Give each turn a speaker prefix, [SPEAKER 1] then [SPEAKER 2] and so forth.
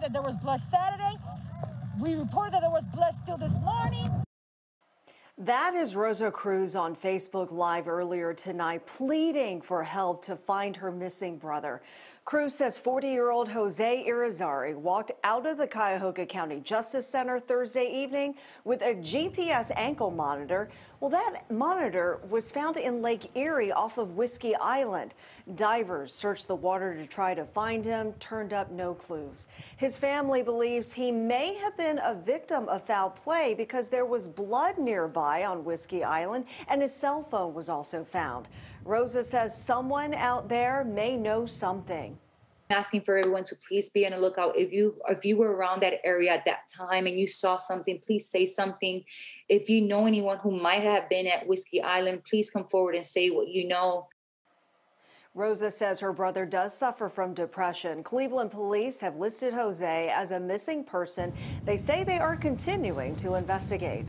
[SPEAKER 1] that there was blood Saturday. We reported that there was blood still this morning.
[SPEAKER 2] That is Rosa Cruz on Facebook Live earlier tonight, pleading for help to find her missing brother. Cruz says 40 year old Jose Irizarry walked out of the Cuyahoga County Justice Center Thursday evening with a GPS ankle monitor. Well, that monitor was found in Lake Erie off of Whiskey Island. Divers searched the water to try to find him, turned up no clues. His family believes he may have been a victim of foul play because there was blood nearby on Whiskey Island and his cell phone was also found. Rosa says someone out there may know something
[SPEAKER 3] asking for everyone to please be on the lookout if you if you were around that area at that time and you saw something please say something if you know anyone who might have been at whiskey island please come forward and say what you know
[SPEAKER 2] Rosa says her brother does suffer from depression. Cleveland police have listed Jose as a missing person. They say they are continuing to investigate.